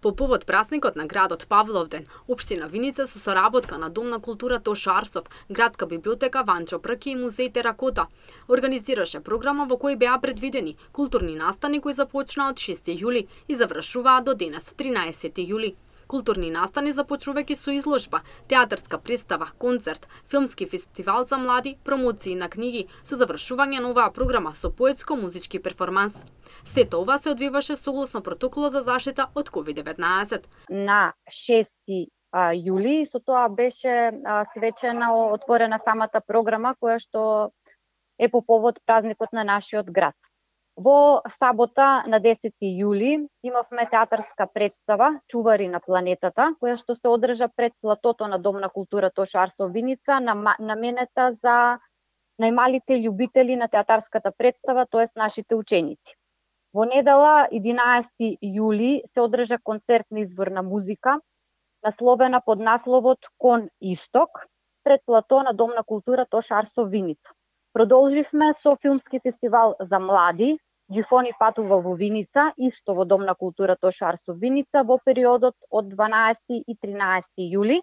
По повод празникот на градот Павловден, Обштина Виница со соработка на Дом на култура Тош Арсов, Градска библиотека Ванчо Прки и Музеј Теракота, организираше програма во кој беа предвидени културни настани кои започнаа од 6 јули и завршуваа до денес 13 јули. Културни настани започнувајќи со изложба, театарска представа, концерт, филмски фестивал за млади, промоции на книги, со завршување на оваа програма со поетско-музички перформанс. Сето ова се одвиваше согласно протоколот за заштита од COVID-19. На 6 јули, со тоа беше свечена отворена самата програма која што е по повод празникот на нашиот град. Во сабота на 10 јули имавме театарска представа Чувари на планетата, која што се одржа пред платото на Дом на култура Тошарсо Виница, наменета за најмалите љубители на театарската представа, тоест нашите ученици. Во недела 11 јули се одржа концертна изворна музика, насловена под насловот Кон Исток, пред плато на Дом на култура Тошарсо Виница. Продолживме со филмски фестивал за млади, Джифони патува во Виница, исто во Дом на култура Тошар со Виница во периодот од 12 и 13 јули.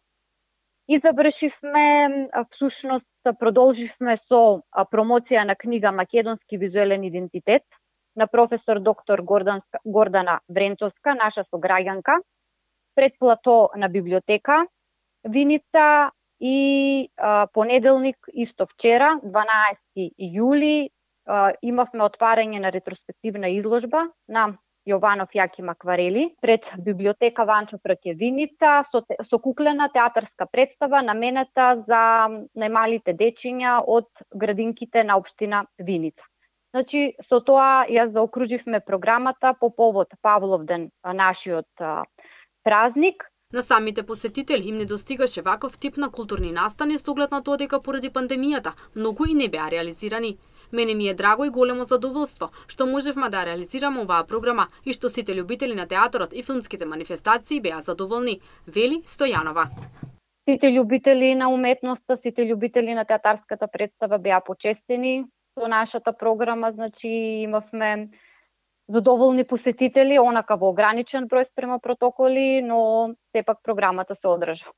И завршивме, всушност продолживме со промоција на книга Македонски визуелен идентитет на професор доктор Гордан, Гордана Брентовска, наша сограѓанка, пред плато на библиотека Виница и а, понеделник, исто вчера, 12 јули, имавме отварање на ретроспективна изложба на Јованов Јаким акварели пред библиотека Ванчо Пракевиница со, со куклена театарска представа наменета за најмалите дечиња од градинките на општина Виница. Значи, со тоа ја заокруживме програмата по повод Павловден, нашиот празник, На самите посетители им не достигаше ваков тип на културни настани со оглед на тоа дека поради пандемијата многу и не беа реализирани. Мене ми е драго и големо задоволство што можевме да реализираме оваа програма и што сите љубители на театарот и филмските манифестации беа задоволни, вели Стојанова. Сите љубители на уметноста, сите љубители на театарската представа беа почестени со нашата програма, значи имавме задоволни посетители, онака во ограничен број спрема протоколи, но сепак програмата се одржа.